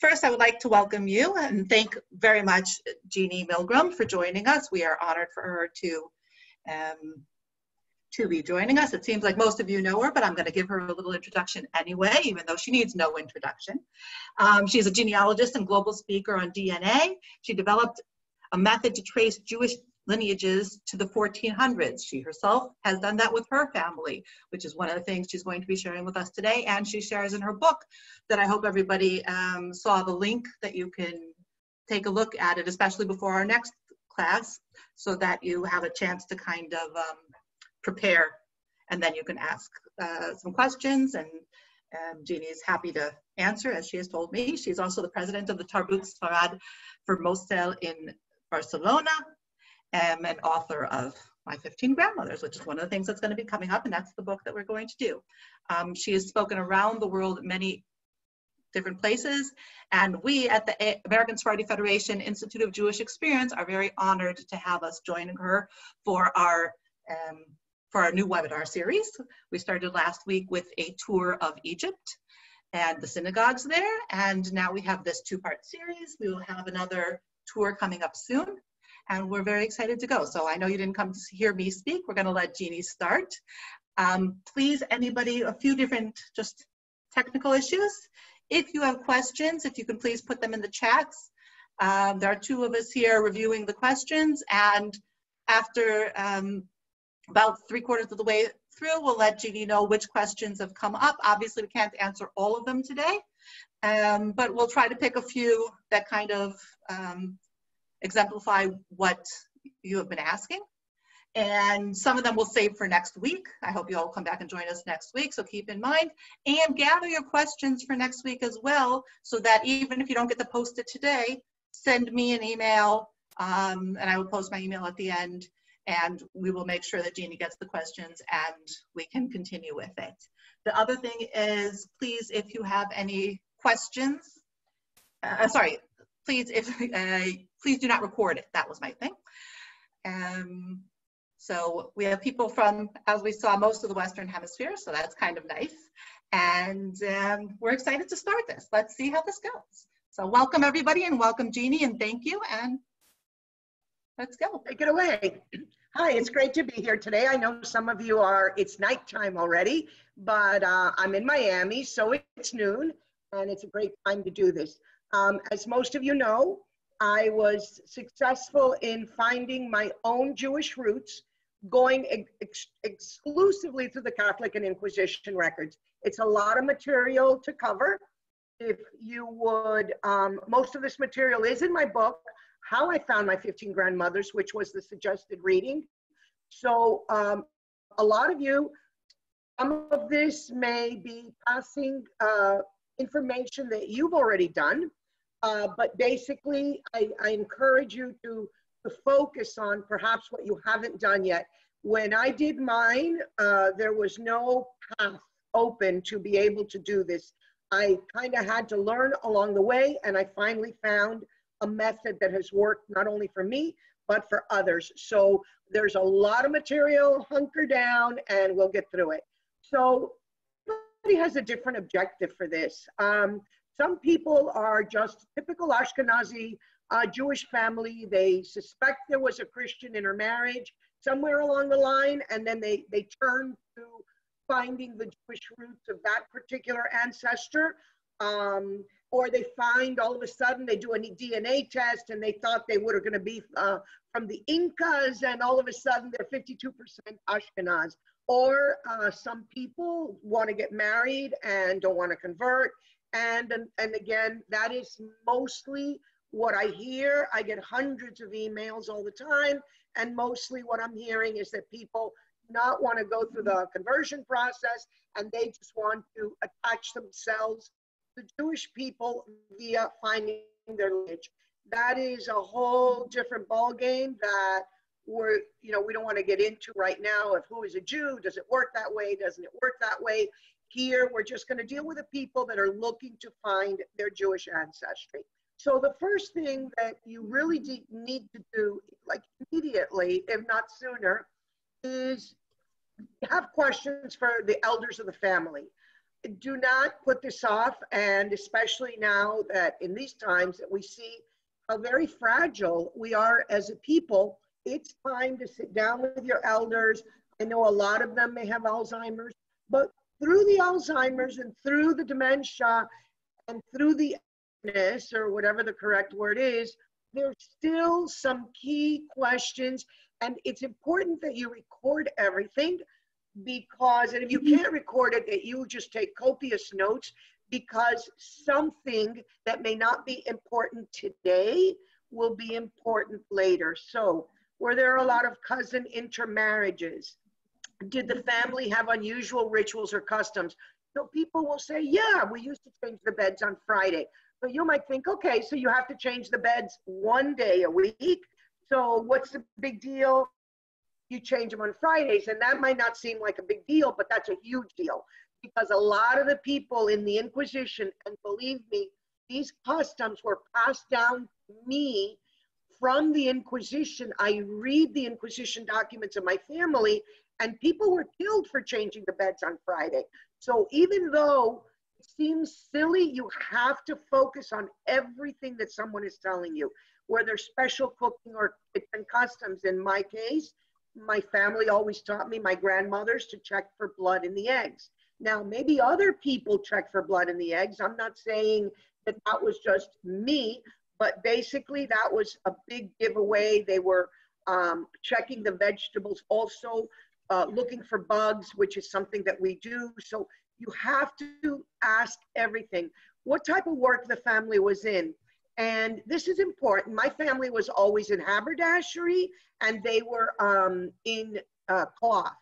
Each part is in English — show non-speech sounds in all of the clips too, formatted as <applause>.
First, I would like to welcome you and thank very much Genie Milgrom for joining us. We are honored for her to, um, to be joining us. It seems like most of you know her, but I'm going to give her a little introduction anyway, even though she needs no introduction. Um, she's a genealogist and global speaker on DNA. She developed a method to trace Jewish lineages to the 1400s. She herself has done that with her family, which is one of the things she's going to be sharing with us today. And she shares in her book that I hope everybody um, saw the link that you can take a look at it, especially before our next class, so that you have a chance to kind of um, prepare and then you can ask uh, some questions and um, Genie is happy to answer as she has told me. She's also the president of the Tarbut Sefarad for Mosel in Barcelona am an author of My 15 Grandmothers, which is one of the things that's going to be coming up, and that's the book that we're going to do. Um, she has spoken around the world at many different places, and we at the American Sephardi Federation Institute of Jewish Experience are very honored to have us joining her for our um, for our new webinar series. We started last week with a tour of Egypt and the synagogues there, and now we have this two-part series. We will have another tour coming up soon and we're very excited to go. So I know you didn't come to hear me speak. We're going to let Genie start. Um, please, anybody, a few different just technical issues. If you have questions, if you can please put them in the chats. Um, there are two of us here reviewing the questions, and after um, about three quarters of the way through, we'll let Genie know which questions have come up. Obviously, we can't answer all of them today, um, but we'll try to pick a few that kind of um, exemplify what you have been asking. And some of them we'll save for next week. I hope you all come back and join us next week, so keep in mind. And gather your questions for next week as well, so that even if you don't get to post it today, send me an email, um, and I will post my email at the end, and we will make sure that Genie gets the questions and we can continue with it. The other thing is, please, if you have any questions, uh, sorry, please, if uh, please do not record it. That was my thing. Um, so we have people from, as we saw, most of the Western Hemisphere, so that's kind of nice. And um, we're excited to start this. Let's see how this goes. So welcome everybody and welcome Genie and thank you and let's go. Take it away. Hi, it's great to be here today. I know some of you are, it's nighttime already, but uh, I'm in Miami, so it's noon and it's a great time to do this. Um, as most of you know, I was successful in finding my own Jewish roots, going ex exclusively through the Catholic and Inquisition records. It's a lot of material to cover. If you would, um, most of this material is in my book, How I Found My 15 Grandmothers, which was the suggested reading. So um, a lot of you, some of this may be passing uh, information that you've already done. Uh, but basically, I, I encourage you to, to focus on perhaps what you haven't done yet. When I did mine, uh, there was no path open to be able to do this. I kind of had to learn along the way, and I finally found a method that has worked not only for me, but for others. So there's a lot of material, hunker down, and we'll get through it. So everybody has a different objective for this. Um, some people are just typical Ashkenazi uh, Jewish family. They suspect there was a Christian intermarriage somewhere along the line, and then they, they turn to finding the Jewish roots of that particular ancestor. Um, or they find all of a sudden they do a DNA test and they thought they were going to be uh, from the Incas, and all of a sudden they're 52% Ashkenaz. Or uh, some people want to get married and don't want to convert, and, and again, that is mostly what I hear. I get hundreds of emails all the time. And mostly what I'm hearing is that people not want to go through the conversion process and they just want to attach themselves to Jewish people via finding their lineage. That is a whole different ballgame that we're, you know, we don't want to get into right now of who is a Jew, does it work that way, doesn't it work that way? Here, we're just going to deal with the people that are looking to find their Jewish ancestry. So the first thing that you really need to do, like immediately, if not sooner, is have questions for the elders of the family. do not put this off. And especially now that in these times that we see how very fragile we are as a people, it's time to sit down with your elders. I know a lot of them may have Alzheimer's, but through the Alzheimer's and through the dementia and through the illness or whatever the correct word is, there's still some key questions. And it's important that you record everything because, and if you mm-hmm. can't record it, that you just take copious notes because something that may not be important today will be important later. So, were there are a lot of cousin intermarriages? Did the family have unusual rituals or customs? So people will say, yeah, we used to change the beds on Friday. But you might think, okay, so you have to change the beds one day a week. So what's the big deal? You change them on Fridays, and that might not seem like a big deal, but that's a huge deal because a lot of the people in the Inquisition, and believe me, these customs were passed down to me from the Inquisition. I read the Inquisition documents of my family, and people were killed for changing the beds on Friday. So even though it seems silly, you have to focus on everything that someone is telling you, whether special cooking or kitchen customs. In my case, my family always taught me, my grandmothers, to check for blood in the eggs. Now, maybe other people check for blood in the eggs. I'm not saying that that was just me, but basically that was a big giveaway. They were um, checking the vegetables also, uh, looking for bugs, which is something that we do. So you have to ask everything. What type of work the family was in? And this is important. My family was always in haberdashery and they were um, in uh, cloth.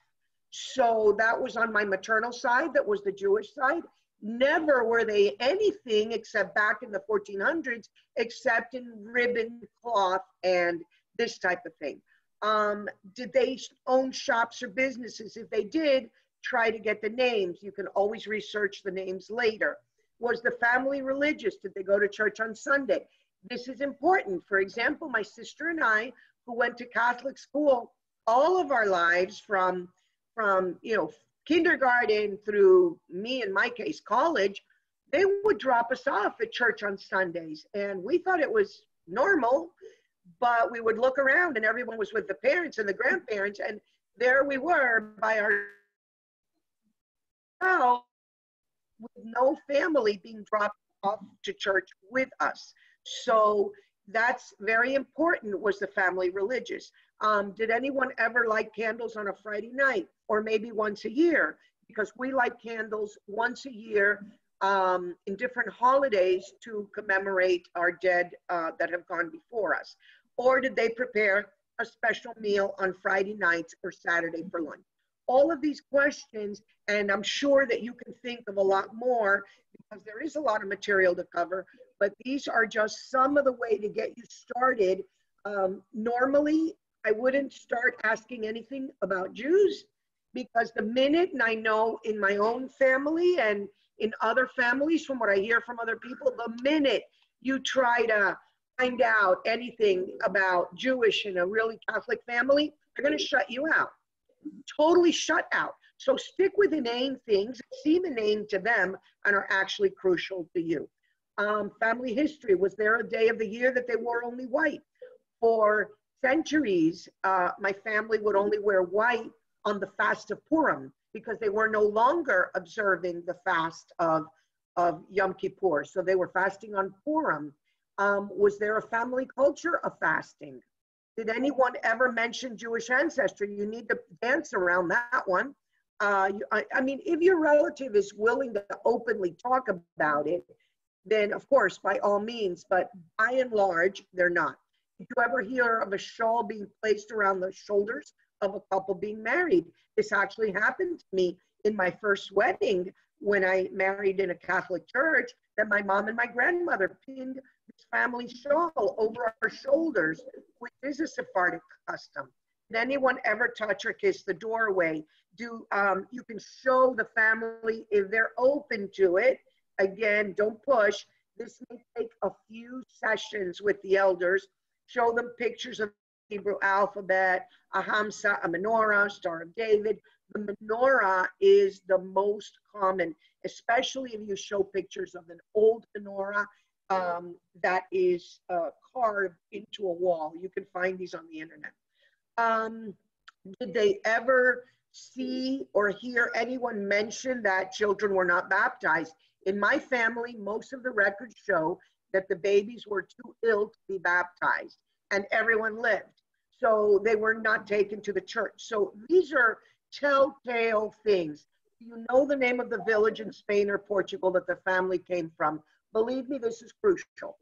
So that was on my maternal side, that was the Jewish side. Never were they anything except back in the 1400s, except in ribbon cloth and this type of thing. Um, did they own shops or businesses? If they did, try to get the names. You can always research the names later. Was the family religious? Did they go to church on Sunday? This is important. For example, my sister and I, who went to Catholic school all of our lives from from you know kindergarten through me in my case college they would drop us off at church on sundays and we thought it was normal but we would look around and everyone was with the parents and the grandparents and there we were by our with no family being dropped off to church with us so that's very important was the family religious um, did anyone ever light candles on a Friday night or maybe once a year? Because we light candles once a year um, in different holidays to commemorate our dead uh, that have gone before us. Or did they prepare a special meal on Friday nights or Saturday for lunch? All of these questions, and I'm sure that you can think of a lot more because there is a lot of material to cover, but these are just some of the way to get you started. Um, normally, I wouldn't start asking anything about Jews because the minute, and I know in my own family and in other families, from what I hear from other people, the minute you try to find out anything about Jewish in a really Catholic family, they're going to shut you out. Totally shut out. So stick with inane things seem inane to them and are actually crucial to you. Um, family history was there a day of the year that they wore only white? For centuries, uh, my family would only wear white on the fast of Purim because they were no longer observing the fast of, of Yom Kippur. So they were fasting on Purim. Um, was there a family culture of fasting? Did anyone ever mention Jewish ancestry? You need to dance around that one. Uh, I, I mean, if your relative is willing to openly talk about it, then of course, by all means, but by and large, they're not. Did you ever hear of a shawl being placed around the shoulders of a couple being married? This actually happened to me in my first wedding when I married in a Catholic church, that my mom and my grandmother pinned family shawl over our shoulders, which is a Sephardic custom. Did anyone ever touch or kiss the doorway? Do um, you can show the family if they're open to it. Again, don't push. This may take a few sessions with the elders show them pictures of Hebrew alphabet, a Hamsa, a menorah, Star of David, the menorah is the most common, especially if you show pictures of an old menorah um, that is uh, carved into a wall. You can find these on the internet. Um, did they ever see or hear anyone mention that children were not baptized? In my family, most of the records show that the babies were too ill to be baptized and everyone lived. So they were not taken to the church. So these are telltale things. You know the name of the village in Spain or Portugal that the family came from. Believe me, this is crucial.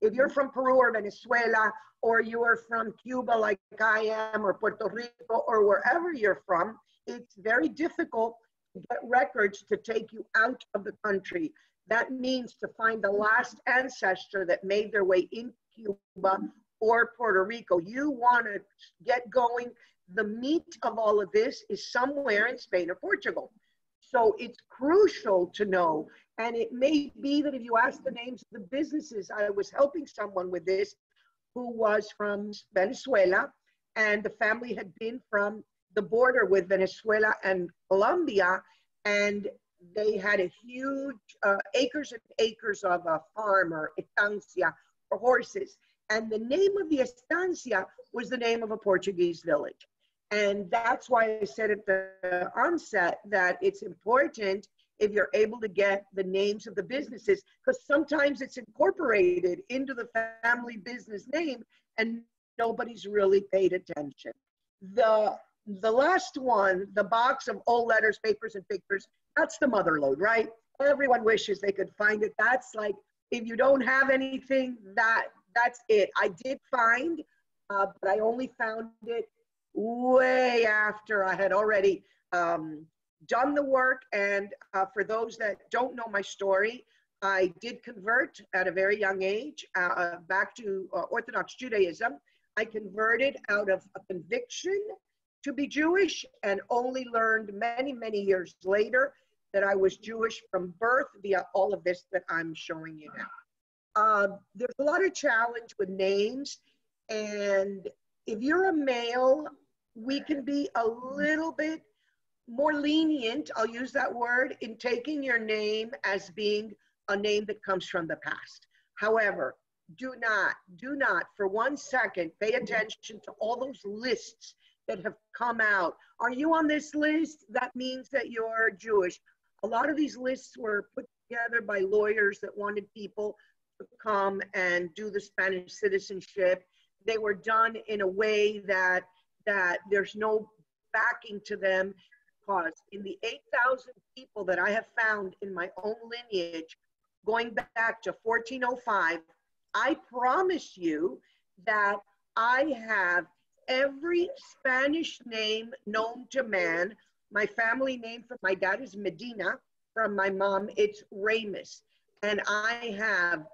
If you're from Peru or Venezuela, or you are from Cuba like I am, or Puerto Rico, or wherever you're from, it's very difficult to get records to take you out of the country. That means to find the last ancestor that made their way in Cuba or Puerto Rico. You want to get going. The meat of all of this is somewhere in Spain or Portugal. So it's crucial to know. And it may be that if you ask the names of the businesses, I was helping someone with this who was from Venezuela, and the family had been from the border with Venezuela and Colombia, and they had a huge uh, acres and acres of a farm or estancia for horses. And the name of the estancia was the name of a Portuguese village. And that's why I said at the onset that it's important if you're able to get the names of the businesses, because sometimes it's incorporated into the family business name and nobody's really paid attention. The, the last one, the box of old letters, papers, and pictures, that's the mother lode, right? Everyone wishes they could find it. That's like, if you don't have anything, that that's it. I did find, uh, but I only found it way after I had already um, done the work. And uh, for those that don't know my story, I did convert at a very young age uh, back to uh, Orthodox Judaism. I converted out of a conviction to be Jewish and only learned many, many years later that I was Jewish from birth via all of this that I'm showing you now. Uh, there's a lot of challenge with names. And if you're a male, we can be a little bit more lenient, I'll use that word, in taking your name as being a name that comes from the past. However, do not, do not for one second pay mm-hmm. attention to all those lists that have come out. Are you on this list? That means that you're Jewish. A lot of these lists were put together by lawyers that wanted people to come and do the Spanish citizenship. They were done in a way that that there's no backing to them in the 8,000 people that I have found in my own lineage, going back to 1405, I promise you that I have every Spanish name known to man. My family name from my dad is Medina. From my mom, it's Ramos. And I have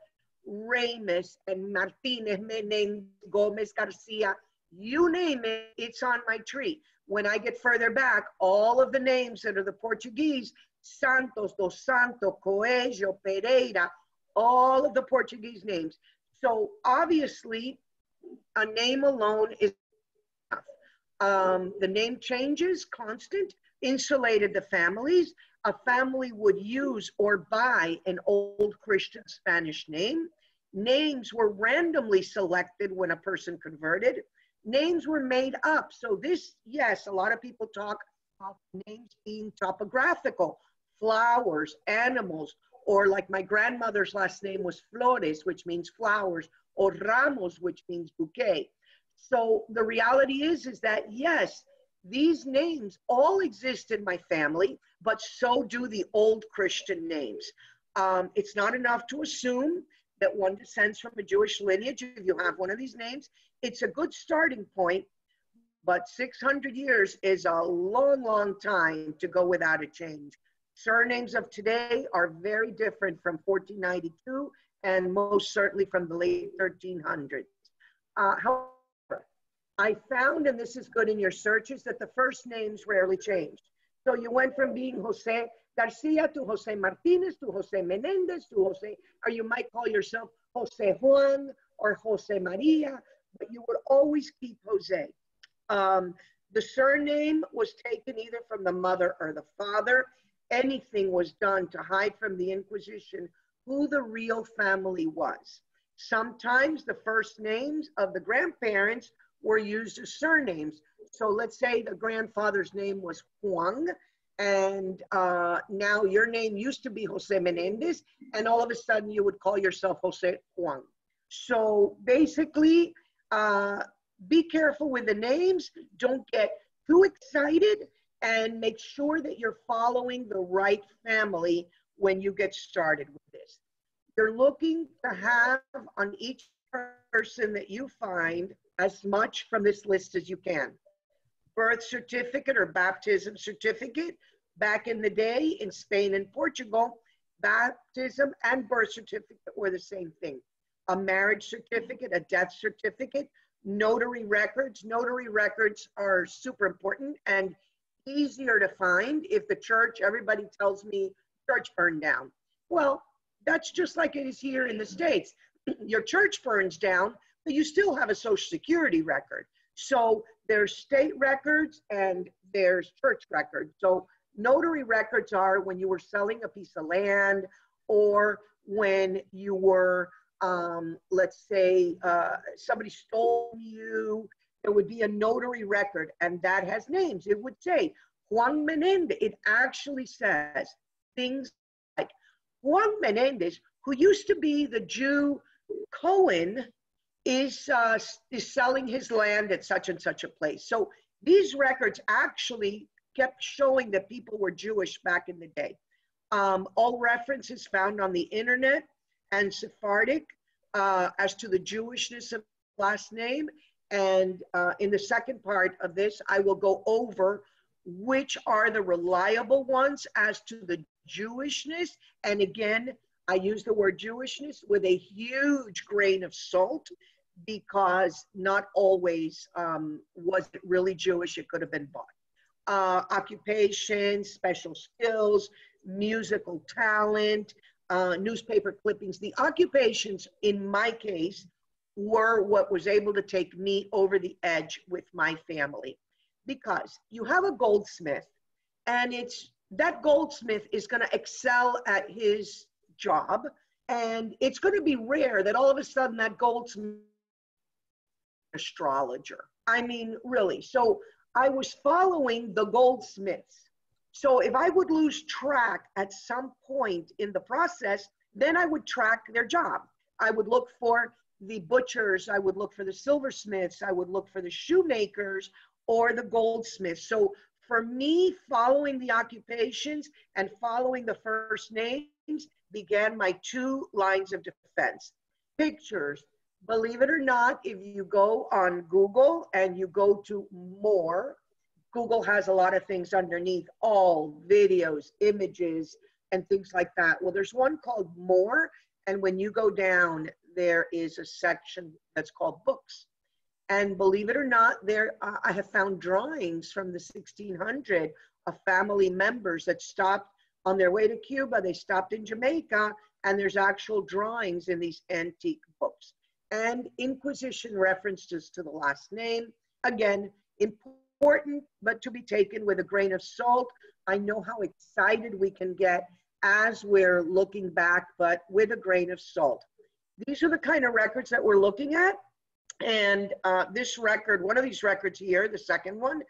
Ramos and Martinez, Menendez, Gomez, Garcia, you name it, it's on my tree. When I get further back, all of the names that are the Portuguese, Santos, Dos Santos, Coelho, Pereira, all of the Portuguese names. So obviously, a name alone is enough. Um, the name changes, constant, insulated the families. A family would use or buy an old Christian Spanish name. Names were randomly selected when a person converted names were made up. So this, yes, a lot of people talk about names being topographical, flowers, animals, or like my grandmother's last name was Flores, which means flowers, or Ramos, which means bouquet. So the reality is, is that yes, these names all exist in my family, but so do the old Christian names. Um, it's not enough to assume that one descends from a Jewish lineage if you have one of these names. It's a good starting point, but 600 years is a long, long time to go without a change. Surnames of today are very different from 1492 and most certainly from the late 1300s. Uh, however, I found, and this is good in your searches, that the first names rarely changed. So you went from being Jose Garcia to Jose Martinez to Jose Menendez to Jose, or you might call yourself Jose Juan or Jose Maria, but you would always keep Jose. Um, The surname was taken either from the mother or the father. Anything was done to hide from the Inquisition who the real family was. Sometimes the first names of the grandparents were used as surnames. So let's say the grandfather's name was Juan, and uh, now your name used to be Jose Menendez, and all of a sudden you would call yourself Jose Juan. So basically, uh, be careful with the names. Don't get too excited and make sure that you're following the right family when you get started with this. You're looking to have on each person that you find as much from this list as you can. Birth certificate or baptism certificate. Back in the day in Spain and Portugal, baptism and birth certificate were the same thing. A marriage certificate, a death certificate, notary records. Notary records are super important and easier to find if the church, everybody tells me church burned down. Well, that's just like it is here in the States. <clears throat> Your church burns down, but you still have a social security record. So there's state records and there's church records. So notary records are when you were selling a piece of land or when you were, um, let's say, uh, somebody stole you, there would be a notary record and that has names. It would say Juan Menendez. It actually says things like Juan Menendez, who used to be the Jew Cohen is, uh, is selling his land at such and such a place. So these records actually kept showing that people were Jewish back in the day. Um, all references found on the internet and Sephardic uh, as to the Jewishness of last name. And uh, in the second part of this, I will go over which are the reliable ones as to the Jewishness. And again, I use the word Jewishness with a huge grain of salt because not always um, was it really Jewish, it could have been bought. Uh, occupation, special skills, musical talent, uh, newspaper clippings. The occupations, in my case, were what was able to take me over the edge with my family because you have a goldsmith and it's that goldsmith is going to excel at his job. And it's going to be rare that all of a sudden that goldsmith astrologer. I mean, really. So I was following the goldsmiths. So if I would lose track at some point in the process, then I would track their job. I would look for the butchers, I would look for the silversmiths, I would look for the shoemakers or the goldsmiths. So for me, following the occupations and following the first names began my two lines of defense. Pictures. Believe it or not, if you go on Google and you go to more, Google has a lot of things underneath, all videos, images, and things like that. Well, there's one called More, and when you go down, there is a section that's called Books. And believe it or not, there I have found drawings from the 1600 of family members that stopped on their way to Cuba. They stopped in Jamaica, and there's actual drawings in these antique books. And Inquisition references to the last name. Again, important, but to be taken with a grain of salt. I know how excited we can get as we're looking back, but with a grain of salt. These are the kind of records that we're looking at. And uh, this record, one of these records here, the second one,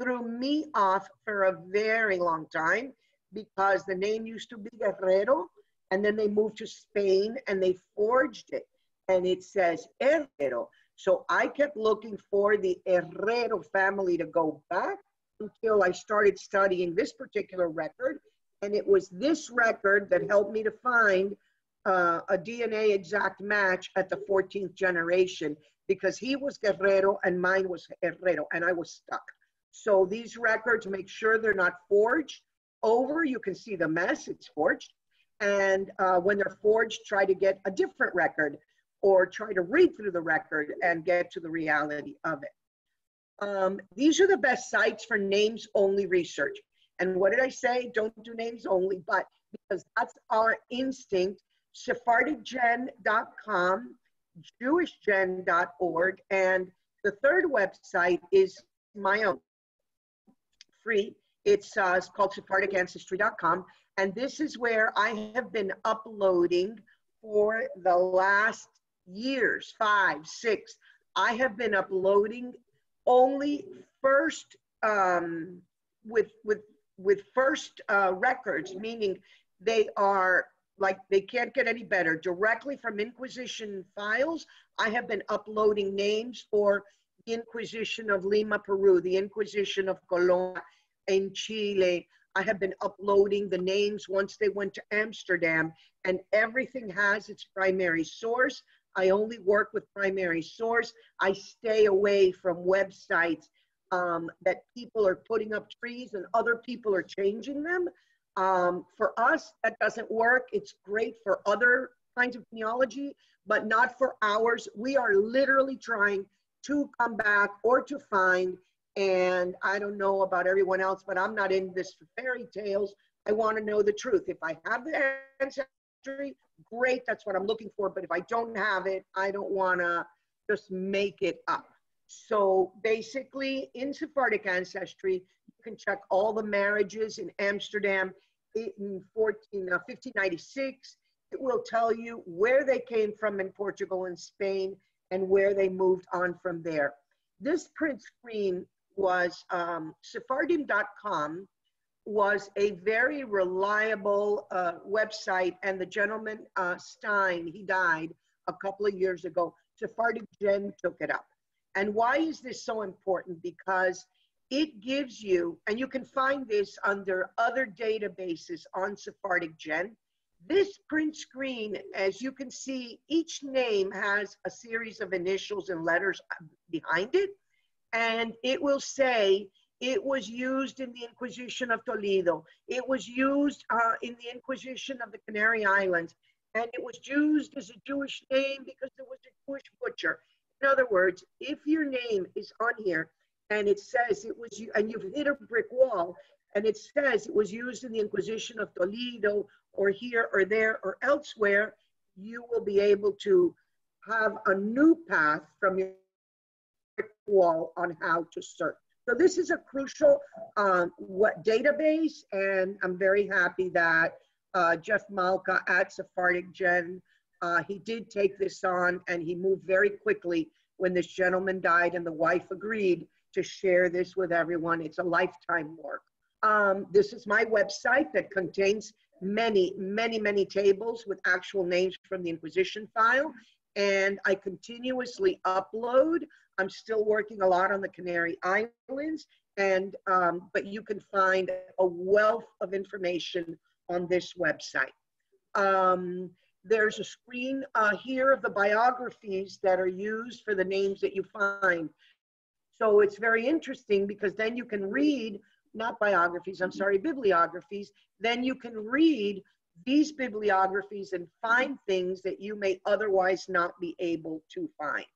threw me off for a very long time because the name used to be Guerrero and then they moved to Spain and they forged it and it says Herrero. So I kept looking for the Herrero family to go back until I started studying this particular record. And it was this record that helped me to find uh, a DNA exact match at the 14th generation because he was Guerrero and mine was Herrero and I was stuck. So these records, make sure they're not forged over. You can see the mess, it's forged. And uh, when they're forged, try to get a different record or try to read through the record and get to the reality of it. Um, these are the best sites for names only research. And what did I say? Don't do names only, but because that's our instinct sephardicgen.com, jewishgen.org, and the third website is my own, free. It's, uh, it's called SephardiCancestry.com. And this is where I have been uploading for the last years, five, six. I have been uploading only first um, with with with first uh, records, meaning they are like they can't get any better. Directly from Inquisition files, I have been uploading names for the Inquisition of Lima, Peru, the Inquisition of Colón in Chile. I have been uploading the names once they went to Amsterdam, and everything has its primary source. I only work with primary source. I stay away from websites um, that people are putting up trees and other people are changing them. Um, for us, that doesn't work. It's great for other kinds of genealogy, but not for ours. We are literally trying to come back or to find. And I don't know about everyone else, but I'm not in this fairy tales. I want to know the truth. If I have the ancestry, great, that's what I'm looking for. But if I don't have it, I don't want to just make it up. So basically, in Sephardic ancestry, you can check all the marriages in Amsterdam in 14, uh, 1596. It will tell you where they came from in Portugal and Spain and where they moved on from there. This print screen was um, Sephardim.com was a very reliable uh, website and the gentleman uh, Stein, he died a couple of years ago. Sephardic Gen took it up. And why is this so important? Because it gives you, and you can find this under other databases on Sephardic Gen. This print screen, as you can see, each name has a series of initials and letters behind it. And it will say it was used in the Inquisition of Toledo. It was used uh, in the Inquisition of the Canary Islands. And it was used as a Jewish name because there was a Jewish butcher. In other words, if your name is on here and it says it was you, and you've hit a brick wall, and it says it was used in the Inquisition of Toledo or here or there or elsewhere, you will be able to have a new path from your brick wall on how to search. So this is a crucial um, what database, and I'm very happy that uh, Jeff Malka at Sephardic Gen uh, he did take this on and he moved very quickly when this gentleman died and the wife agreed to share this with everyone. It's a lifetime work. Um, this is my website that contains many, many, many tables with actual names from the Inquisition file. And I continuously upload. I'm still working a lot on the Canary Islands, and um, but you can find a wealth of information on this website. Um, there's a screen uh, here of the biographies that are used for the names that you find. So it's very interesting because then you can read, not biographies, I'm sorry, bibliographies, then you can read these bibliographies and find things that you may otherwise not be able to find.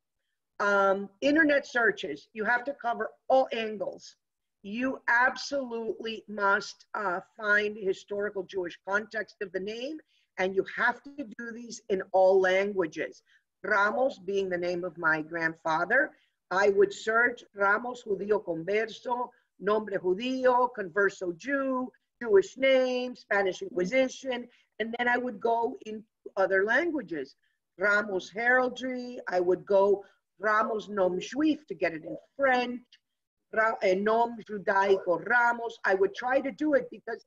Um, internet searches, you have to cover all angles. You absolutely must uh, find historical Jewish context of the name and you have to do these in all languages. Ramos being the name of my grandfather, I would search Ramos Judío Converso, Nombre Judío, Converso Jew, Jewish name, Spanish Inquisition, and then I would go into other languages. Ramos Heraldry, I would go Ramos Nom Juif to get it in French, eh, Nom Judaico Ramos. I would try to do it because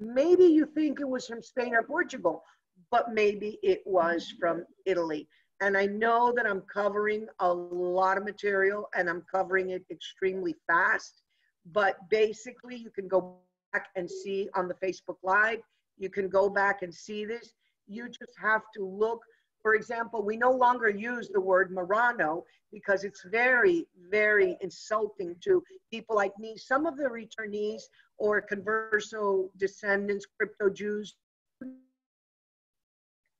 Maybe you think it was from Spain or Portugal, but maybe it was from Italy. And I know that I'm covering a lot of material and I'm covering it extremely fast. But basically, you can go back and see on the Facebook Live. You can go back and see this. You just have to look. For example, we no longer use the word Marrano because it's very, very insulting to people like me. Some of the returnees or converso descendants, crypto Jews,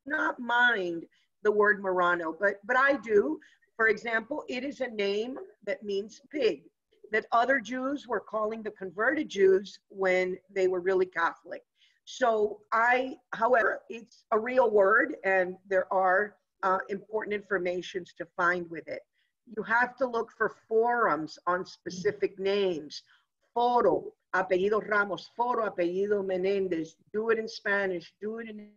not mind the word Marrano, but, but I do. For example, it is a name that means pig, that other Jews were calling the converted Jews when they were really Catholic. So I, however, it's a real word and there are uh, important informations to find with it. You have to look for forums on specific names. Foro, apellido Ramos, Foro, apellido Menendez. Do it in Spanish, do it in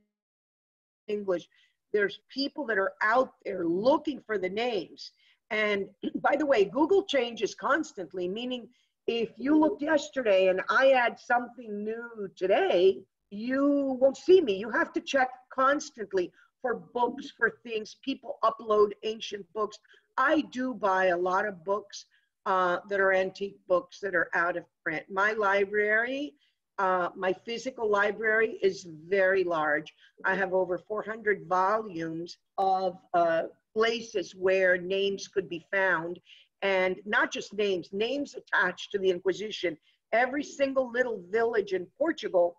English. There's people that are out there looking for the names. And <clears throat> by the way, Google changes constantly, meaning if you looked yesterday and I add something new today, you won't see me. You have to check constantly for books, for things. People upload ancient books. I do buy a lot of books uh, that are antique books that are out of print. My library, uh, my physical library is very large. I have over 400 volumes of uh, places where names could be found and not just names, names attached to the Inquisition. Every single little village in Portugal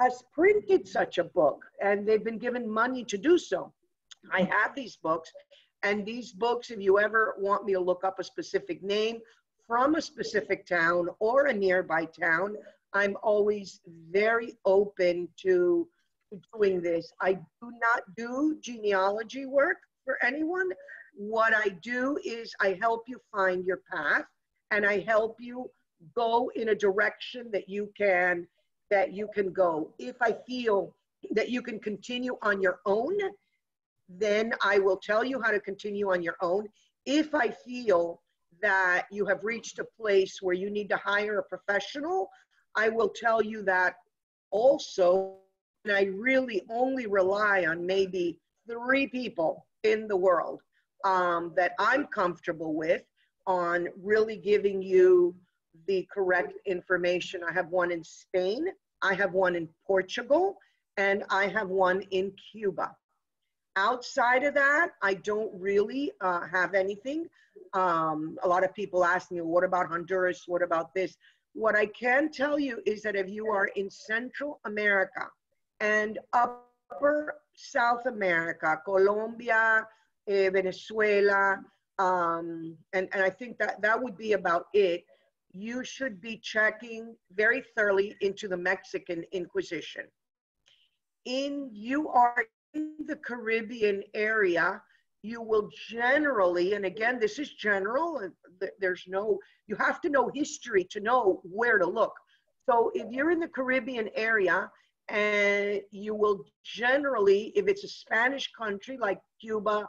has printed such a book and they've been given money to do so. I have these books and these books, if you ever want me to look up a specific name from a specific town or a nearby town, I'm always very open to doing this. I do not do genealogy work for anyone. What I do is I help you find your path and I help you go in a direction that you can that you can go. If I feel that you can continue on your own, then I will tell you how to continue on your own. If I feel that you have reached a place where you need to hire a professional, I will tell you that also. And I really only rely on maybe three people in the world um, that I'm comfortable with on really giving you the correct information. I have one in Spain, I have one in Portugal, and I have one in Cuba. Outside of that, I don't really uh, have anything. Um, a lot of people ask me, what about Honduras? What about this? What I can tell you is that if you are in Central America and upper South America, Colombia, eh, Venezuela, um, and, and I think that that would be about it. You should be checking very thoroughly into the Mexican Inquisition. In you are in the Caribbean area, you will generally, and again, this is general, uh, there's no, you have to know history to know where to look. So if you're in the Caribbean area, and you will generally, if it's a Spanish country like Cuba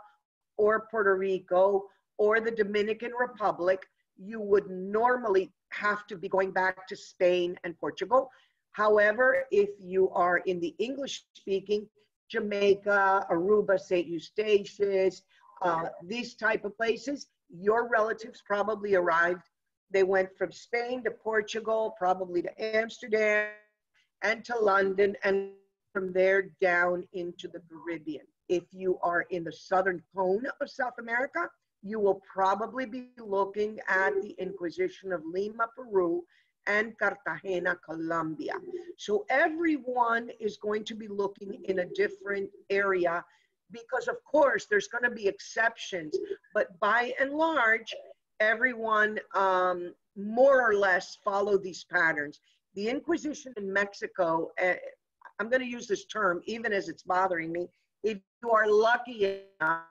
or Puerto Rico or the Dominican Republic, you would normally have to be going back to Spain and Portugal. However, if you are in the English speaking, Jamaica, Aruba, St. Eustatius, uh, these type of places, your relatives probably arrived. They went from Spain to Portugal, probably to Amsterdam and to London, and from there down into the Caribbean. If you are in the southern cone of South America, you will probably be looking at the Inquisition of Lima, Peru, and Cartagena, Colombia. So everyone is going to be looking in a different area because, of course, there's going to be exceptions, but by and large, everyone um, more or less follow these patterns. The Inquisition in Mexico, uh, I'm going to use this term even as it's bothering me. If you are lucky enough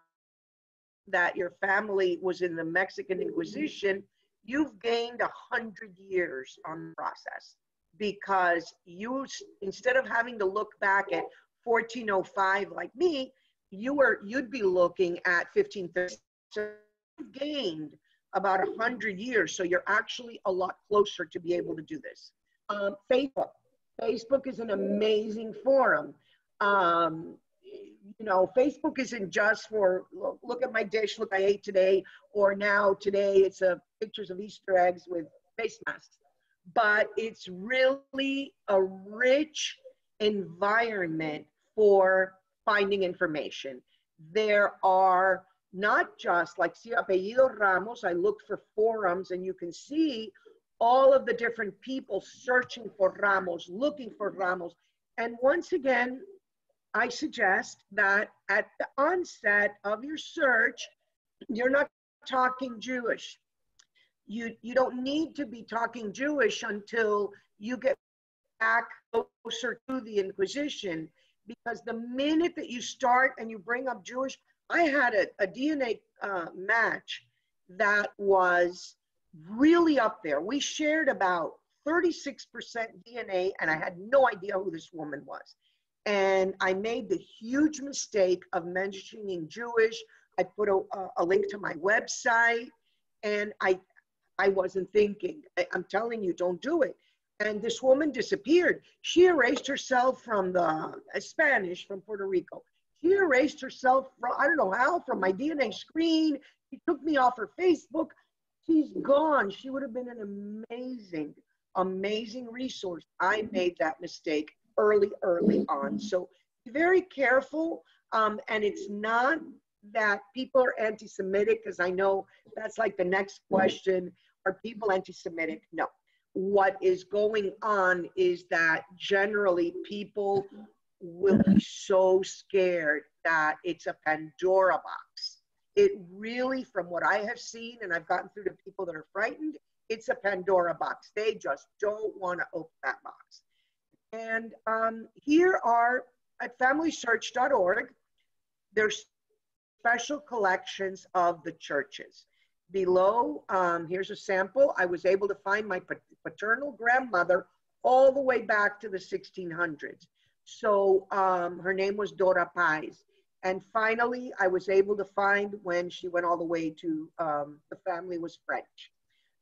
that your family was in the Mexican Inquisition, you've gained a hundred years on the process because you, instead of having to look back at 1405 like me, you were you'd be looking at 1530. So you've gained about a hundred years, so you're actually a lot closer to be able to do this. Um, Facebook. Facebook is an amazing forum. Um, you know, Facebook isn't just for look, look, at my dish, look I ate today, or now today it's a pictures of Easter eggs with face masks. But it's really a rich environment for finding information. There are not just like si apellido Ramos, I looked for forums and you can see all of the different people searching for Ramos, looking for Ramos. And once again, I suggest that at the onset of your search, you're not talking Jewish. You, you don't need to be talking Jewish until you get back closer to the Inquisition. Because the minute that you start and you bring up Jewish, I had a, a DNA uh, match that was really up there. We shared about 36% DNA, and I had no idea who this woman was. And I made the huge mistake of mentioning Jewish. I put a, a link to my website, and I, I wasn't thinking. I, I'm telling you, don't do it. And this woman disappeared. She erased herself from the uh, Spanish from Puerto Rico. She erased herself from, I don't know how, from my DNA screen. She took me off her Facebook. She's gone. She would have been an amazing, amazing resource. I made that mistake early, early mm-hmm. on. So be very careful. Um, and it's not that people are anti Semitic, because I know that's like the next mm-hmm. question. Are people anti Semitic? No. What is going on is that generally people will be mm-hmm. so scared that it's a Pandora box. It really, from what I have seen, and I've gotten through to people that are frightened, it's a Pandora box. They just don't want to open that box. And um, here are at familysearch.org, there's special collections of the churches. Below, um, here's a sample. I was able to find my paternal grandmother all the way back to the 1600s. So um, her name was Dora Pais. And finally, I was able to find when she went all the way to um, the family was French.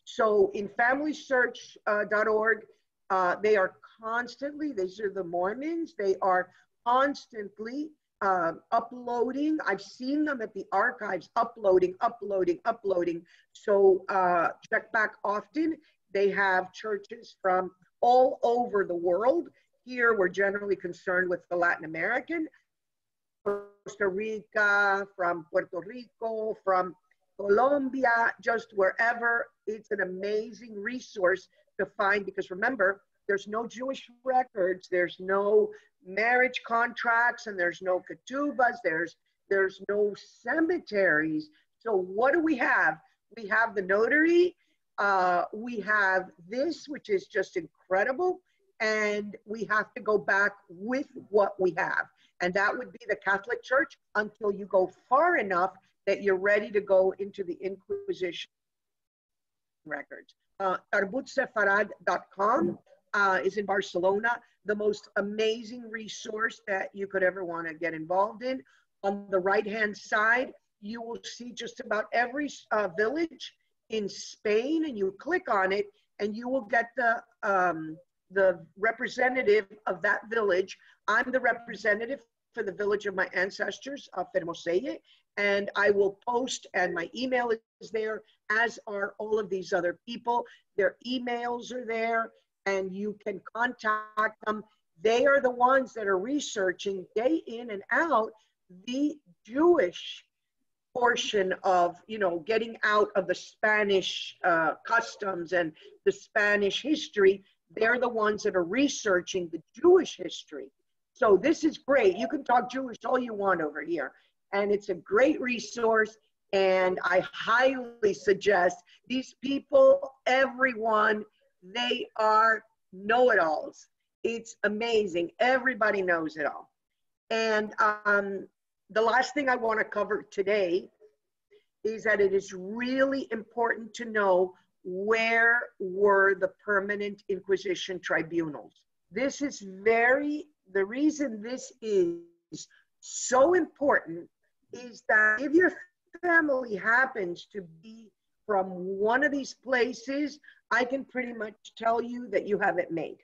So in familysearch.org, uh, uh, they are constantly, these are the Mormons, they are constantly uh, uploading. I've seen them at the archives uploading, uploading, uploading. So uh, check back often. They have churches from all over the world. Here, we're generally concerned with the Latin American, Costa Rica, from Puerto Rico, from Colombia, just wherever. It's an amazing resource to find because remember, there's no Jewish records, there's no marriage contracts, and there's no ketubas, there's there's no cemeteries. So what do we have? We have the notary, uh, we have this, which is just incredible, and we have to go back with what we have. And that would be the Catholic Church until you go far enough that you're ready to go into the Inquisition records. Uh, uh, is in Barcelona, the most amazing resource that you could ever want to get involved in. On the right hand side, you will see just about every uh, village in Spain, and you click on it, and you will get the um, the representative of that village. I'm the representative for the village of my ancestors, uh, Fermoselle, and I will post, and my email is there, as are all of these other people. Their emails are there and you can contact them. They are the ones that are researching day in and out the Jewish portion of, you know, getting out of the Spanish uh, customs and the Spanish history. They're the ones that are researching the Jewish history. So this is great. You can talk Jewish all you want over here. And it's a great resource. And I highly suggest these people, everyone, they are know it alls. It's amazing. Everybody knows it all. And um, the last thing I want to cover today is that it is really important to know where were the permanent Inquisition tribunals. This is very, the reason this is so important is that if your family happens to be from one of these places, I can pretty much tell you that you have it made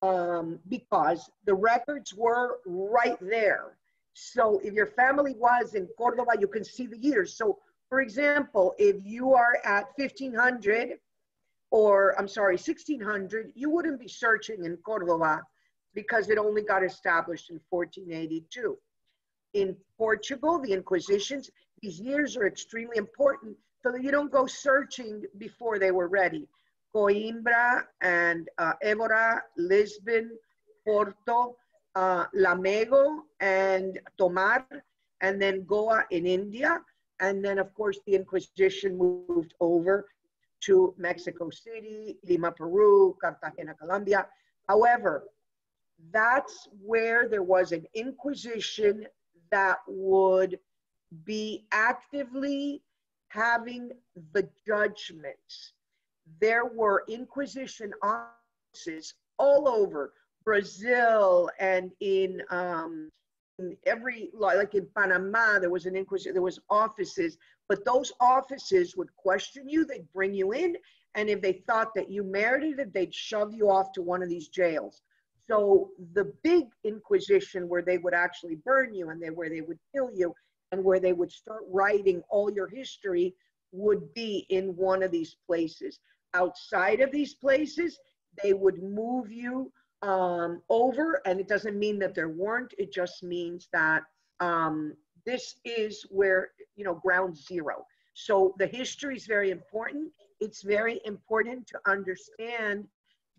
um, because the records were right there. So if your family was in Cordoba, you can see the years. So for example, if you are at 1500 or I'm sorry, 1600, you wouldn't be searching in Cordoba because it only got established in 1482. In Portugal, the Inquisitions, these years are extremely important so that you don't go searching before they were ready. Coimbra and uh, Évora, Lisbon, Porto, uh, Lamego, and Tomar, and then Goa in India. And then, of course, the Inquisition moved over to Mexico City, Lima, Peru, Cartagena, Colombia. However, that's where there was an Inquisition that would be actively having the judgments. There were Inquisition offices all over Brazil and in, um, in every, like in Panama, there was an Inquisition, there was offices, but those offices would question you, they'd bring you in, and if they thought that you merited it, they'd shove you off to one of these jails. So the big Inquisition, where they would actually burn you and they, where they would kill you, and where they would start writing all your history, would be in one of these places. Outside of these places, they would move you um, over, and it doesn't mean that there weren't. It just means that um, this is where you know ground zero. So the history is very important. It's very important to understand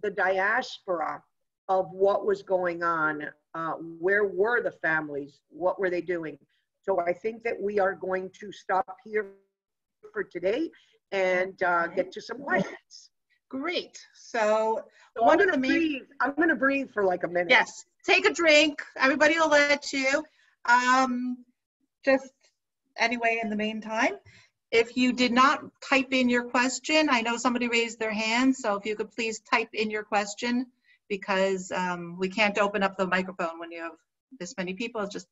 the diaspora of what was going on. Uh, where were the families? What were they doing? So I think that we are going to stop here for today and uh, get to some questions. Great. So, so one I'm of the main. Breathe. I'm going to breathe for like a minute. Yes. Take a drink. Everybody will let you. Um, just anyway, in the meantime, if you did not type in your question, I know somebody raised their hand, so if you could please type in your question because um, we can't open up the microphone when you have this many people. It's just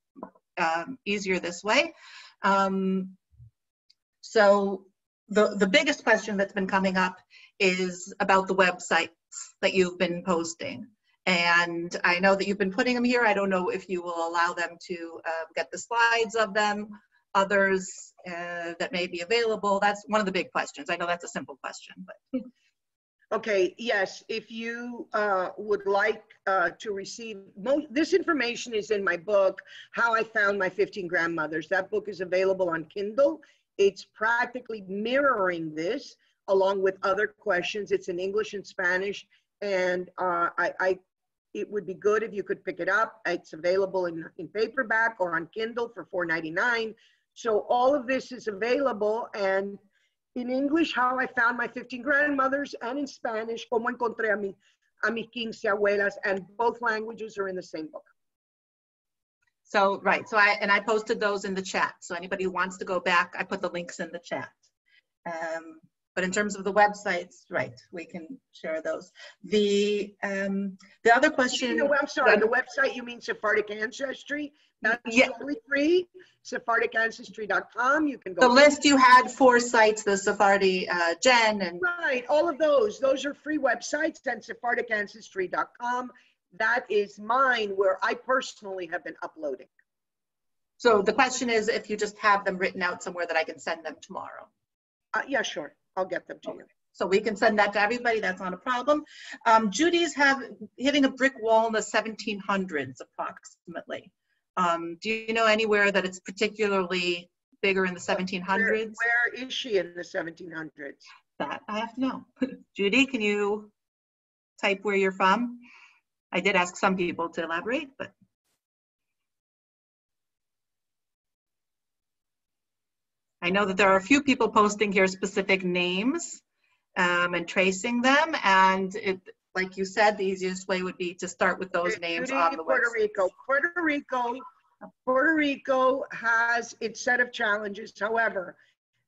um, easier this way. Um, so the, the biggest question that's been coming up is about the websites that you've been posting. And I know that you've been putting them here. I don't know if you will allow them to uh, get the slides of them, others uh, that may be available. That's one of the big questions. I know that's a simple question, but. <laughs> Okay, yes, if you uh, would like uh, to receive, this information is in my book, How I Found My 15 Grandmothers. That book is available on Kindle. It's practically mirroring this along with other questions. It's in English and Spanish, and uh, I, I, it would be good if you could pick it up. It's available in, in paperback or on Kindle for $4.99. So all of this is available, and in English, how I found my 15 grandmothers, and in Spanish, como encontré a, mi, a mis 15 abuelas, and both languages are in the same book. So, right, so I, and I posted those in the chat. So anybody who wants to go back, I put the links in the chat. Um, but in terms of the websites, right, we can share those. The um, the other question. No, I'm sorry, the website you mean Sephardic Ancestry? That's yeah. totally free. SephardicAncestry.com. You can go. The list you had four sites, the Sephardi uh, Gen and. Right, all of those. Those are free websites and SephardicAncestry.com. That is mine where I personally have been uploading. So the question is if you just have them written out somewhere that I can send them tomorrow. Uh, yeah, sure. I'll get them to you. So we can send that to everybody. That's not a problem. Um, Judy's have hitting a brick wall in the 1700s approximately. Um, do you know anywhere that it's particularly bigger in the 1700s? Where, where is she in the 1700s? That I have to know. <laughs> Judy, can you type where you're from? I did ask some people to elaborate, but. I know that there are a few people posting here specific names um, and tracing them. And it, like you said, the easiest way would be to start with those names on the Puerto website. Rico. Puerto Rico, Puerto Rico has its set of challenges. However,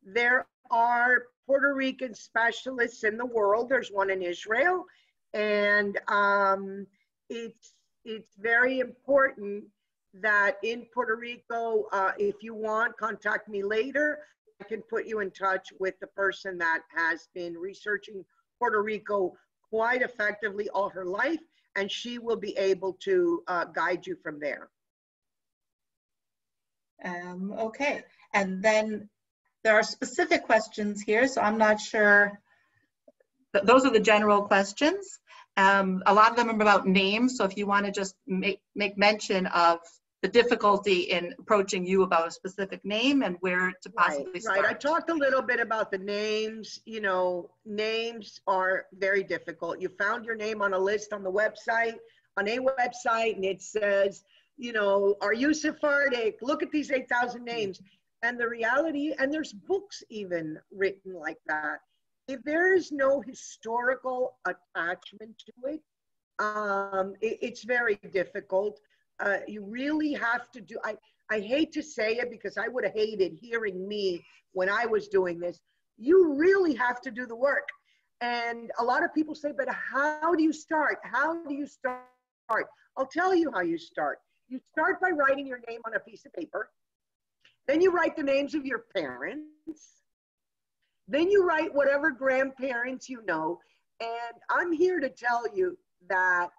there are Puerto Rican specialists in the world. There's one in Israel, and um, it's it's very important that in Puerto Rico, uh, if you want, contact me later. I can put you in touch with the person that has been researching Puerto Rico quite effectively all her life, and she will be able to uh, guide you from there. Um, okay, and then there are specific questions here, so I'm not sure. Those are the general questions. Um, a lot of them are about names, so if you want to just make, make mention of the difficulty in approaching you about a specific name and where to possibly right, start. Right. I talked a little bit about the names. You know, names are very difficult. You found your name on a list on the website, on a website, and it says, you know, are you Sephardic? Look at these 8,000 names. And the reality, and there's books even written like that. If there is no historical attachment to it, um, it, it's very difficult uh, you really have to do, I, I hate to say it because I would have hated hearing me when I was doing this. You really have to do the work. And a lot of people say, but how do you start? How do you start? I'll tell you how you start. You start by writing your name on a piece of paper. Then you write the names of your parents. Then you write whatever grandparents you know. And I'm here to tell you that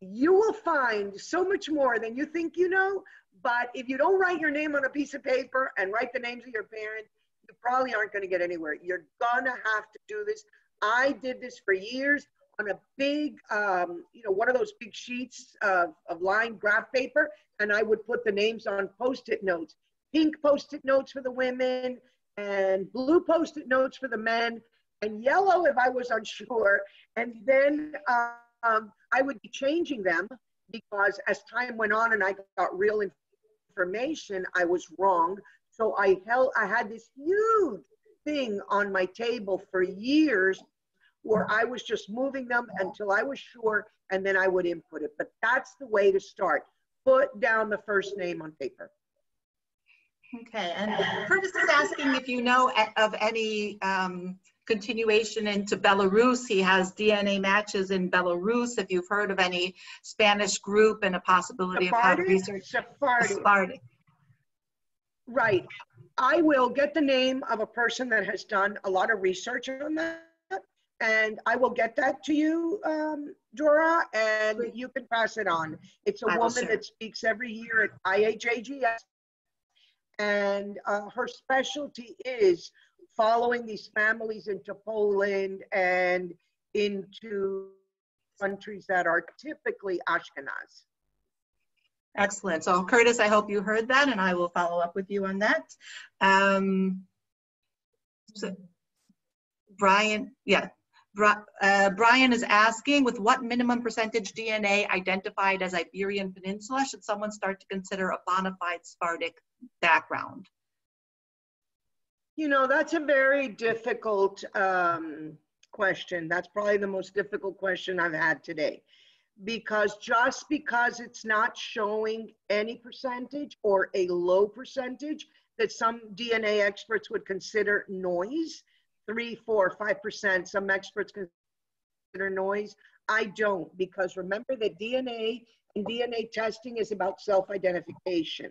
you will find so much more than you think you know. But if you don't write your name on a piece of paper and write the names of your parents, you probably aren't going to get anywhere. You're going to have to do this. I did this for years on a big, um, you know, one of those big sheets of, of lined graph paper, and I would put the names on post-it notes. Pink post-it notes for the women, and blue post-it notes for the men, and yellow if I was unsure. And then um, I would be changing them because as time went on and I got real information, I was wrong. So I held, I had this huge thing on my table for years where I was just moving them until I was sure and then I would input it. But that's the way to start. Put down the first name on paper. Okay, and Curtis is asking if you know of any um, continuation into Belarus. He has DNA matches in Belarus. If you've heard of any Spanish group and a possibility Sephardic? of how to research Sephardic. Sephardic. Right. I will get the name of a person that has done a lot of research on that, and I will get that to you, um, Dora, and you can pass it on. It's a I woman that speaks every year at IAJGS, and uh, her specialty is following these families into Poland and into countries that are typically Ashkenaz. Excellent. So Curtis, I hope you heard that and I will follow up with you on that. Um, so Brian, yeah, uh, Brian is asking, with what minimum percentage DNA identified as Iberian Peninsula should someone start to consider a bona fide Sephardic background? You know, that's a very difficult um, question. That's probably the most difficult question I've had today because just because it's not showing any percentage or a low percentage that some DNA experts would consider noise, three, four, five percent, some experts consider noise. I don't because remember that DNA and DNA testing is about self-identification.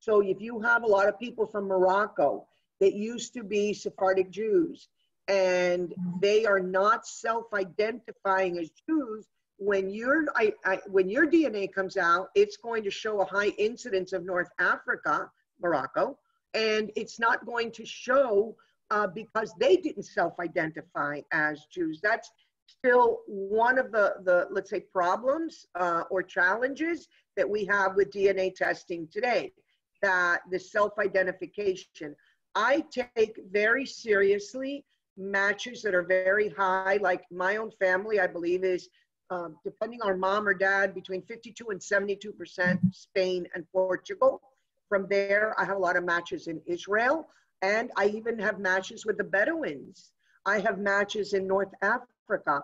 So if you have a lot of people from Morocco that used to be Sephardic Jews and they are not self-identifying as Jews, when your I, I, when your DNA comes out, it's going to show a high incidence of North Africa, Morocco, and it's not going to show uh, because they didn't self-identify as Jews. That's still one of the the let's say problems uh, or challenges that we have with DNA testing today. That the self-identification. I take very seriously matches that are very high. Like my own family, I believe is um, depending on mom or dad, between 52 and 72% Spain and Portugal. From there, I have a lot of matches in Israel, and I even have matches with the Bedouins. I have matches in North Africa.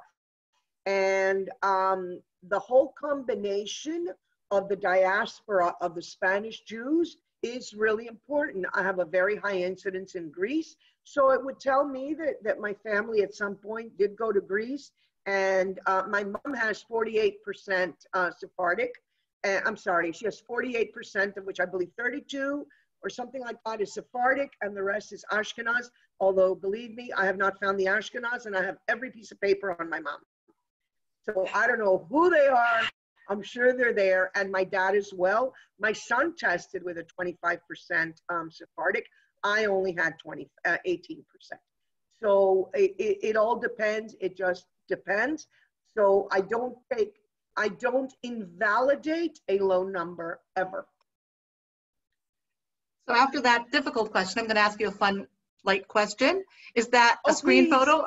And um, the whole combination of the diaspora of the Spanish Jews is really important. I have a very high incidence in Greece. So it would tell me that, that my family at some point did go to Greece and uh, my mom has 48% uh, Sephardic. Uh, I'm sorry, she has 48%, of which I believe 32 or something like that is Sephardic, and the rest is Ashkenaz. Although, believe me, I have not found the Ashkenaz, and I have every piece of paper on my mom. So I don't know who they are. I'm sure they're there, and my dad as well. My son tested with a 25% um, Sephardic. I only had 20, uh, 18%. So it, it, it all depends. It just depends. So I don't take, I don't invalidate a low number ever. So after that difficult question, I'm going to ask you a fun, light question. Is that a oh, screen please. photo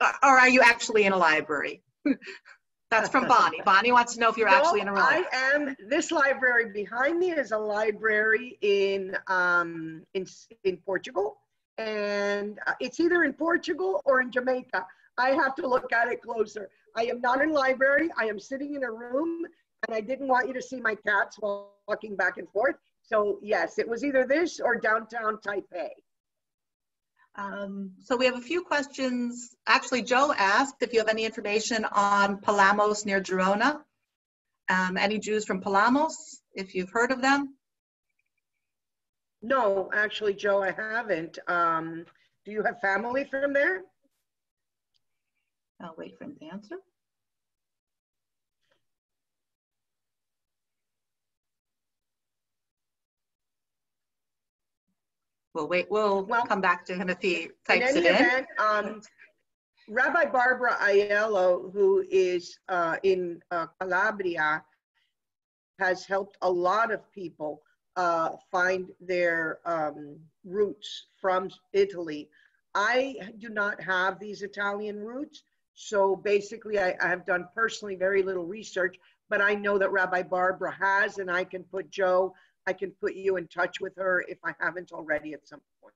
uh, or are you actually in a library? <laughs> That's from Bonnie. <laughs> Bonnie wants to know if you're no, actually in a library. I am. This library behind me is a library in um, in in Portugal, and uh, it's either in Portugal or in Jamaica. I have to look at it closer. I am not in library. I am sitting in a room and I didn't want you to see my cats walking back and forth. So yes, it was either this or downtown Taipei. Um, so we have a few questions. Actually, Joe asked if you have any information on Palamos near Girona. Um, any Jews from Palamos, if you've heard of them? No, actually, Joe, I haven't. Um, do you have family from there? I'll wait for him to answer. We'll wait, we'll Well, come back to him if he In types any it in. event, um, Rabbi Barbara Aiello, who is uh, in uh, Calabria, has helped a lot of people uh, find their um, roots from Italy. I do not have these Italian roots, so basically I, I have done personally very little research, but I know that Rabbi Barbara has, and I can put Joe, I can put you in touch with her if I haven't already at some point.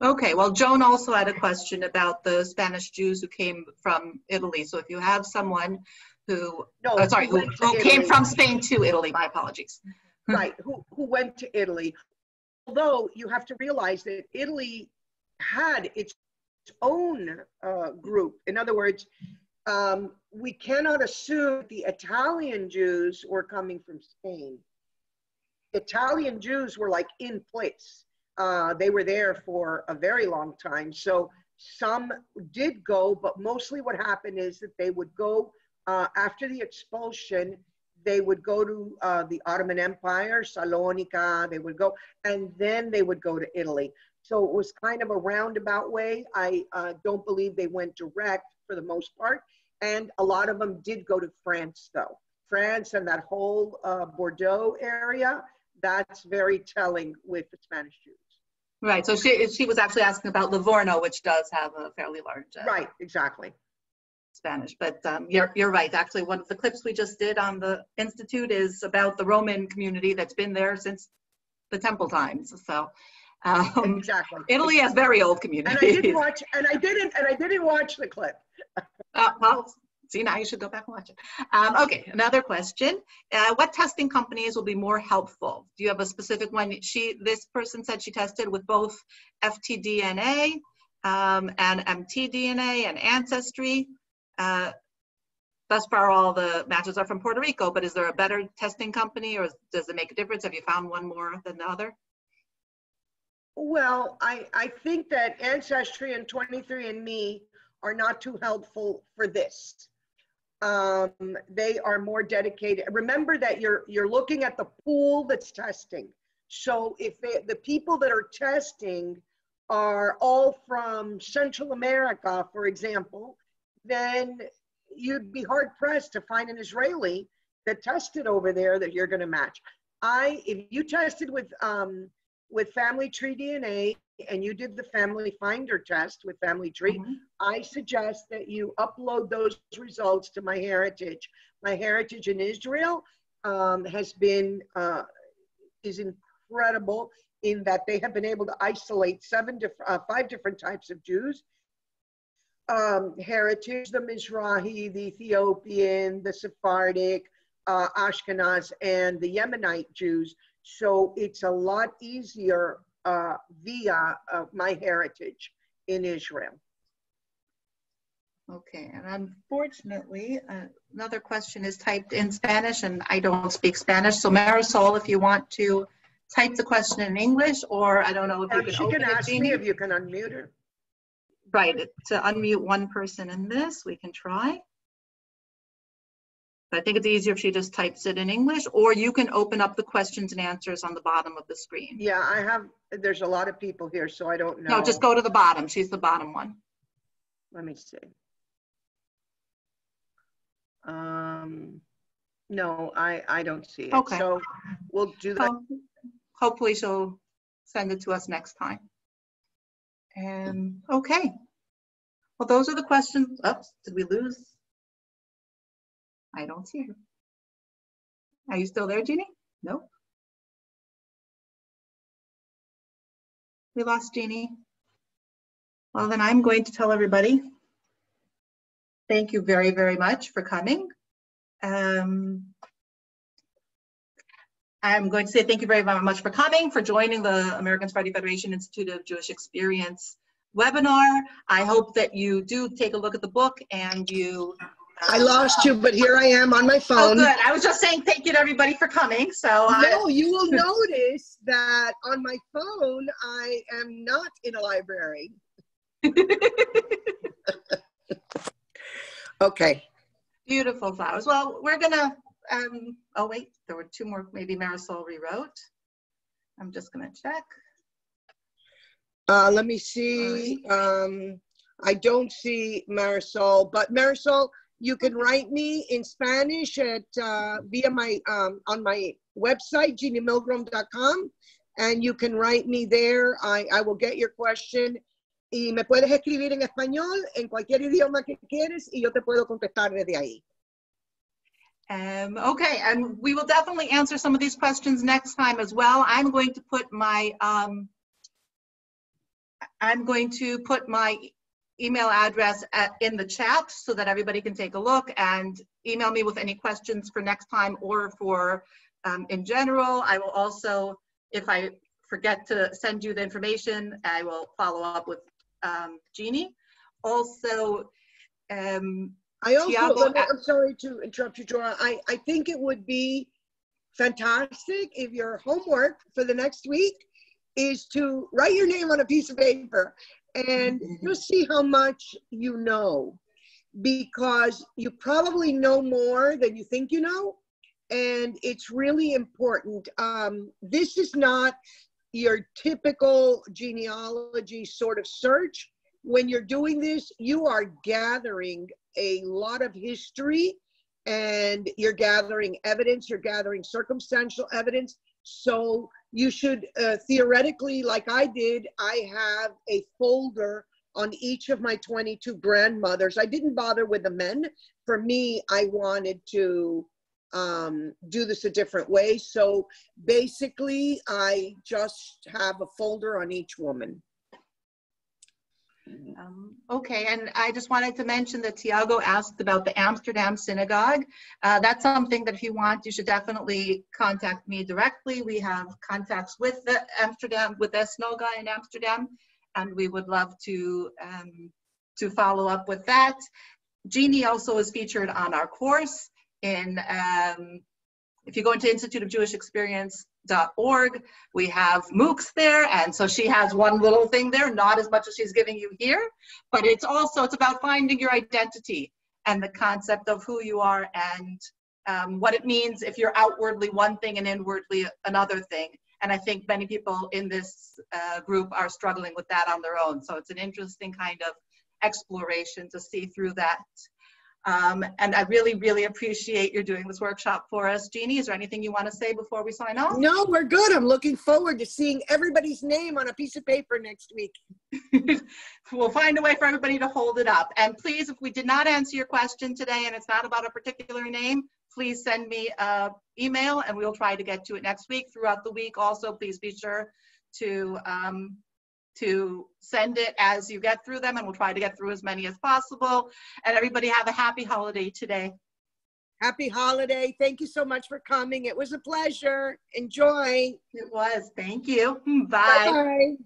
Okay, well, Joan also had a question about the Spanish Jews who came from Italy. So if you have someone who, No, oh, sorry, who who, came from Spain to Italy, my apologies. <laughs> right, who, who went to Italy. Although you have to realize that Italy had its own uh, group. In other words, um, we cannot assume the Italian Jews were coming from Spain. Italian Jews were like in place. Uh, they were there for a very long time. So some did go, but mostly what happened is that they would go uh, after the expulsion they would go to uh, the Ottoman Empire, Salonika, they would go, and then they would go to Italy. So it was kind of a roundabout way. I uh, don't believe they went direct for the most part. And a lot of them did go to France, though. France and that whole uh, Bordeaux area, that's very telling with the Spanish Jews. Right, so she, she was actually asking about Livorno, which does have a fairly large uh, Right, exactly. Spanish, but um, you're, you're right. Actually, one of the clips we just did on the Institute is about the Roman community that's been there since the temple times. So um, Exactly. Italy has very old communities. And I didn't watch, and I didn't, and I didn't watch the clip. Uh, well, see, now you should go back and watch it. Um, okay, another question. Uh, what testing companies will be more helpful? Do you have a specific one? She, this person said she tested with both FTDNA um, and mtDNA and Ancestry. Uh, thus far, all the matches are from Puerto Rico, but is there a better testing company or does it make a difference? Have you found one more than the other? Well, I, I think that Ancestry and 23andMe are not too helpful for this. Um, they are more dedicated. Remember that you're, you're looking at the pool that's testing. So if they, the people that are testing are all from Central America, for example, then you'd be hard pressed to find an Israeli that tested over there that you're going to match. I, if you tested with, um, with Family Tree DNA and you did the Family Finder test with Family Tree, Mhm. I suggest that you upload those results to MyHeritage my heritage in Israel um, has been, uh, is incredible in that they have been able to isolate seven diff- uh, five different types of Jews. Um, heritage, the Mizrahi, the Ethiopian, the Sephardic, uh, Ashkenaz, and the Yemenite Jews. So it's a lot easier uh, via uh, MyHeritage in Israel. Okay, and unfortunately, uh, another question is typed in Spanish and I don't speak Spanish. So Marisol, if you want to type the question in English, or I don't know if you Or can she can it, ask me if you can unmute her. Right, to unmute one person in this, we can try. But I think it's easier if she just types it in English, or you can open up the questions and answers on the bottom of the screen. Yeah, I have, there's a lot of people here, so I don't know. No, just go to the bottom. She's the bottom one. Let me see. Um, no, I, I don't see it. Okay. So we'll do that. Hopefully she'll send it to us next time. And, okay. Well, those are the questions. Oops, did we lose? I don't see her. Are you still there, Genie? Nope. We lost Genie. Well, then I'm going to tell everybody, thank you very, very much for coming. Um, I'm going to say thank you very, very much for coming, for joining the American Sephardi Federation Institute of Jewish Experience webinar. I hope that you do take a look at the book and you. I lost you, but here I am on my phone. Oh, phone. good. I was just saying thank you to everybody for coming. So uh, No, you will notice that on my phone, I am not in a library. <laughs> Okay. beautiful flowers. Well, we're gonna. Um, oh wait, there were two more. Maybe Marisol rewrote. I'm just gonna check. Uh, let me see. Um, I don't see Marisol, but Marisol, you can write me in Spanish at uh, via my um, on my website geniemilgrom.com, and you can write me there. I, I will get your question. Y me puedes escribir en español, en cualquier idioma que quieres, y yo te puedo contestar desde ahí. Um, okay, and we will definitely answer some of these questions next time as well. I'm going to put my um, I'm going to put my email address at, in the chat so that everybody can take a look and email me with any questions for next time or for um, in general. I will also, if I forget to send you the information, I will follow up with um, Genie. Also, um, I also, Tiago, I'm sorry to interrupt you, Dora. I, I think it would be fantastic if your homework for the next week is to write your name on a piece of paper and just see how much you know. Because you probably know more than you think you know. And it's really important. Um, this is not your typical genealogy sort of search. When you're doing this, you are gathering a lot of history and you're gathering evidence, you're gathering circumstantial evidence. So you should uh, theoretically, like I did, I have a folder on each of my 22 grandmothers. I didn't bother with the men. For me, I wanted to um, do this a different way. So basically, I just have a folder on each woman. Um, Okay, and I just wanted to mention that Tiago asked about the Amsterdam Synagogue. Uh, That's something that if you want, you should definitely contact me directly. We have contacts with the Amsterdam, with the Synagogue in Amsterdam, and we would love to, um, to follow up with that. Genie also is featured on our course in, um, if you go into Institute of Jewish Experience.org, we have MOOCs there, and so she has one little thing there, not as much as she's giving you here, but it's also, it's about finding your identity and the concept of who you are and um, what it means if you're outwardly one thing and inwardly another thing. And I think many people in this uh, group are struggling with that on their own. So it's an interesting kind of exploration to see through that. Um, and I really, really appreciate you doing this workshop for us. Genie, is there anything you want to say before we sign off? No, we're good. I'm looking forward to seeing everybody's name on a piece of paper next week. <laughs> we'll find a way for everybody to hold it up. And please, if we did not answer your question today and it's not about a particular name, please send me an email and we'll try to get to it next week. Throughout the week also, please be sure to, um, to send it as you get through them and we'll try to get through as many as possible. And everybody have a happy holiday today. Happy holiday. Thank you so much for coming. It was a pleasure. Enjoy. It was. Thank you. Hmm, bye. Bye.